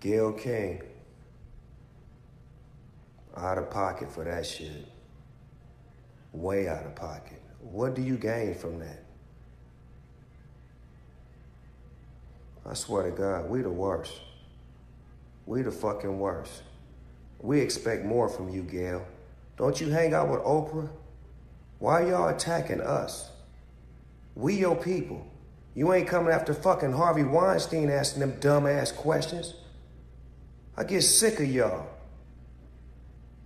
Gayle King. Out of pocket for that shit. Way out of pocket. What do you gain from that? I swear to God, we the worst. We the fucking worst. We expect more from you, Gayle. Don't you hang out with Oprah? Why y'all attacking us? We your people. You ain't coming after fucking Harvey Weinstein asking them dumbass questions. I get sick of y'all.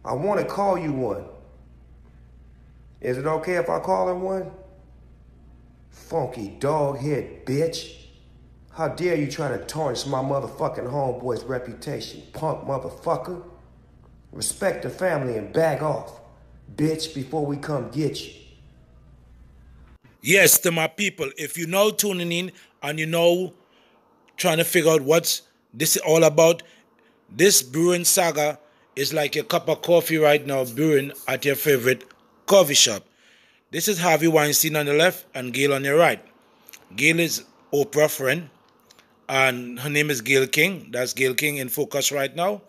I want to call you one. Is it okay if I call her one? Funky dog head bitch. How dare you try to tarnish my motherfucking homeboy's reputation, punk motherfucker? Respect the family and back off, bitch, before we come get you. Yes, to my people, if you're now tuning in and you know trying to figure out what's this is all about, this brewing saga is like a cup of coffee right now brewing at your favorite coffee shop. This is Harvey Weinstein on the left and Gayle on your right. Gayle is Oprah friend and her name is Gayle King. That's Gayle King in focus right now.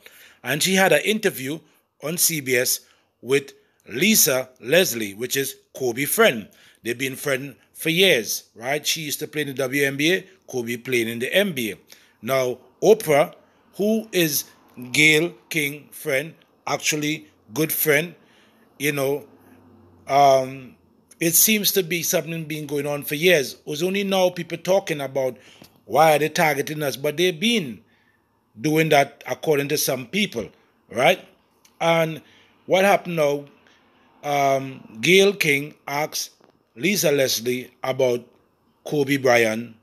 And she had an interview on CBS with Lisa Leslie, which is Kobe friend. They've been friends for years, right? She used to play in the WNBA, Kobe playing in the NBA. Now, Oprah, who is Gayle King friend, actually good friend, you know, um, it seems to be something been going on for years. It was only now people talking about why are they targeting us, but they've been doing that according to some people, right? And what happened now? Um, Gayle King asked Lisa Leslie about Kobe Bryant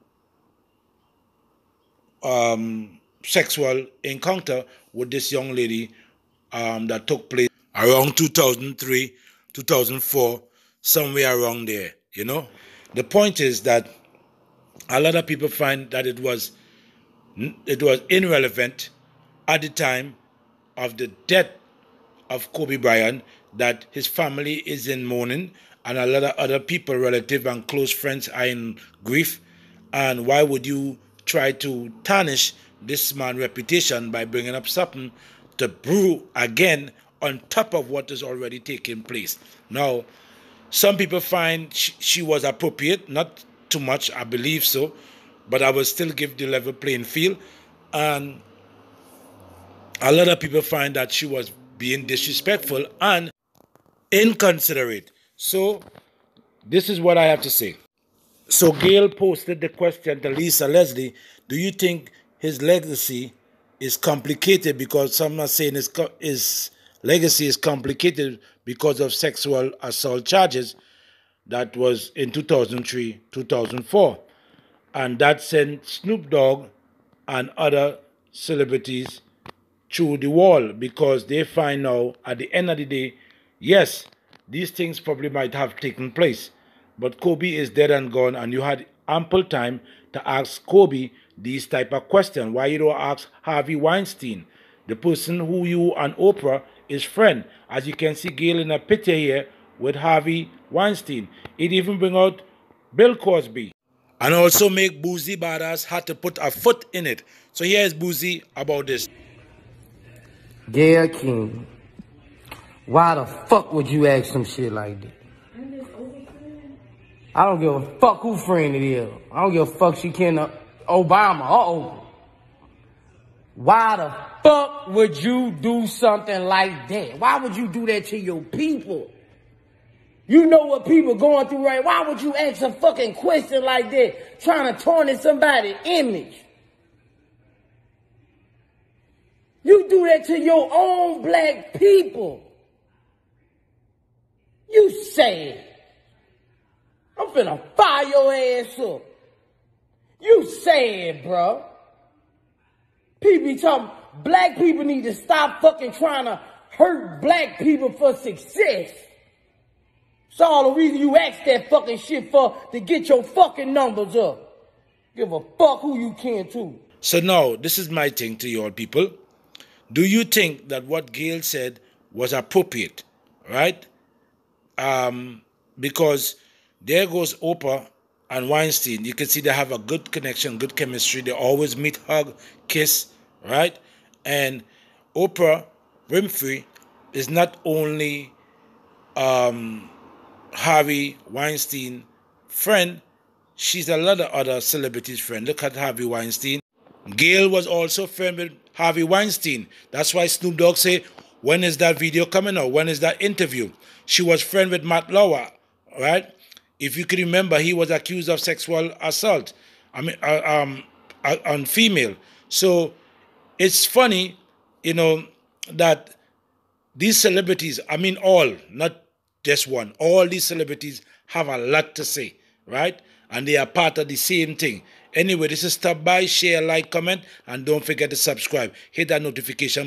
um, sexual encounter with this young lady um, that took place around 2003, 2004, somewhere around there, you know? The point is that a lot of people find that it was it was irrelevant at the time of the death of Kobe Bryant that his family is in mourning and a lot of other people, relative and close friends are in grief. And why would you try to tarnish this man's reputation by bringing up something to brew again on top of what is already taking place? Now, some people find she, she was appropriate, not too much, I believe so, but I will still give the level playing field. And a lot of people find that she was being disrespectful and inconsiderate. So, this is what I have to say. So, Gayle posted the question to Lisa Leslie Do you think his legacy is complicated because some are saying his, his legacy is complicated because of sexual assault charges that was in 2003 2004 and that sent Snoop Dogg and other celebrities through the wall because they find now at the end of the day yes these things probably might have taken place. But Kobe is dead and gone, and you had ample time to ask Kobe these type of questions. Why you don't ask Harvey Weinstein, the person who you and Oprah is friend? As you can see, Gayle in a picture here with Harvey Weinstein. It even bring out Bill Cosby. And also make Boosie Badass had to put a foot in it. So here's Boosie about this. Gayle King why the fuck would you ask some shit like that? I don't give a fuck who friend it is. I don't give a fuck she can uh, Obama. Uh-oh. Why the fuck would you do something like that? Why would you do that to your people? You know what people going through right? Why would you ask a fucking question like that trying to tarnish somebody's image? You do that to your own black people. You sad. I'm finna fire your ass up. You sad, bro. People talking, black people need to stop fucking trying to hurt black people for success. It's all the reason you ask that fucking shit for, to get your fucking numbers up. Give a fuck who you can to. So now, this is my thing to you all people. Do you think that what Gayle said was appropriate, right? um, because there goes Oprah and Weinstein. You can see they have a good connection, good chemistry. They always meet, hug, kiss, right? And Oprah Winfrey is not only um, Harvey Weinstein friend, she's a lot of other celebrities' friend. Look at Harvey Weinstein. Gayle was also friend with Harvey Weinstein. That's why Snoop Dogg say, when is that video coming out? When is that interview? She was friend with Matt Lauer, right? If you can remember, he was accused of sexual assault. I mean, uh, um, uh, on female. So it's funny, you know, that these celebrities, I mean, all, not just one, all these celebrities have a lot to say, right? And they are part of the same thing. Anyway, this is stop by, share, like, comment, and don't forget to subscribe. Hit that notification